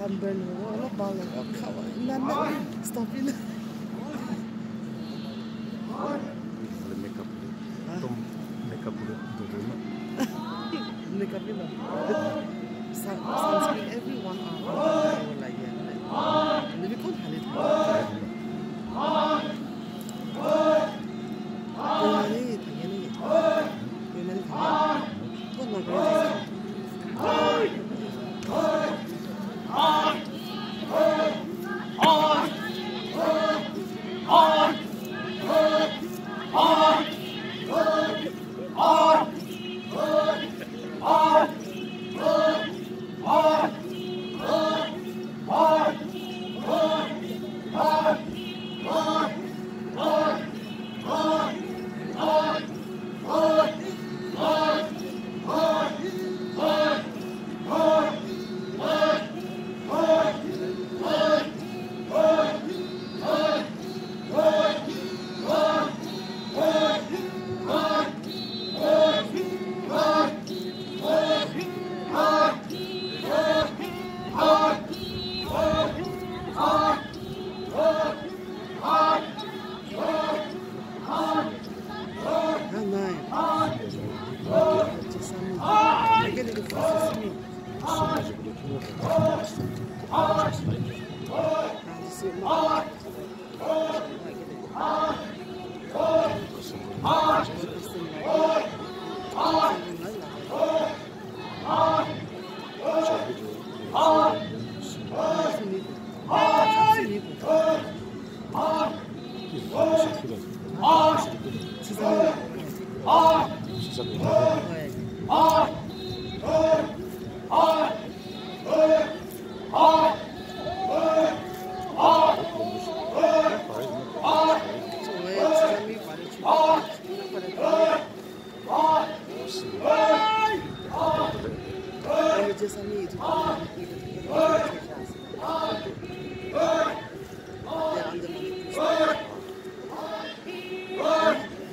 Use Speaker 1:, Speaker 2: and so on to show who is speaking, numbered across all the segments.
Speaker 1: Sunburn och hålla ballen. Jag kan vara inne. Stopp inne.
Speaker 2: Eller meka på det.
Speaker 1: De Siz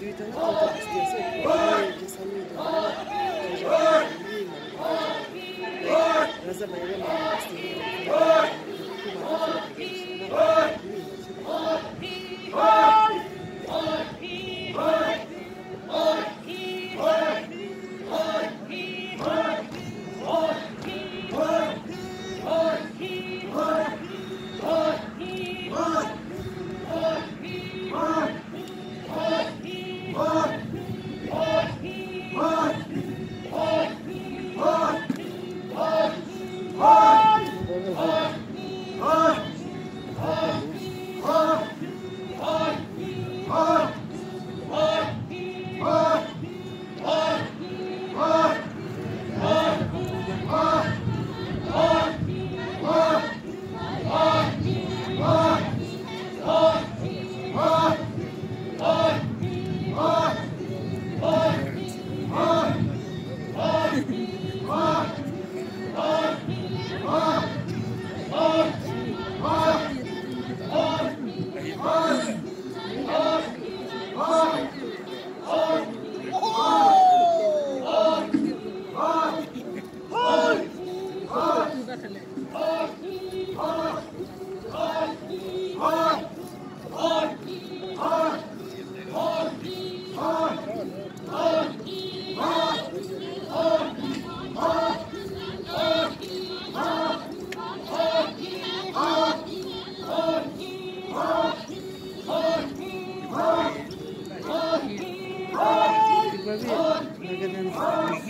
Speaker 1: Du utan att ta det så är det samma anasema yeye mwanasiasa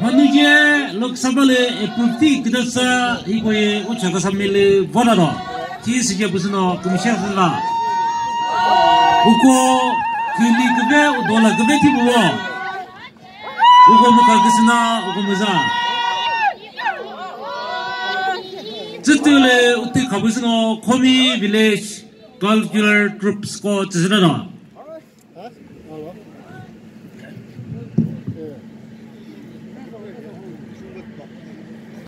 Speaker 3: 원니게 록사발레 에프티 기다사 이거에 오차가 삼밀레 보나로 티스게 무슨 어 금샤스나. 우고 근리 그베 돌라 그베 티부와 우고 무카스나 우고 무자. 즈틀레 우티 가부스노? 코미 빌레지 12 killer troops ko tsirana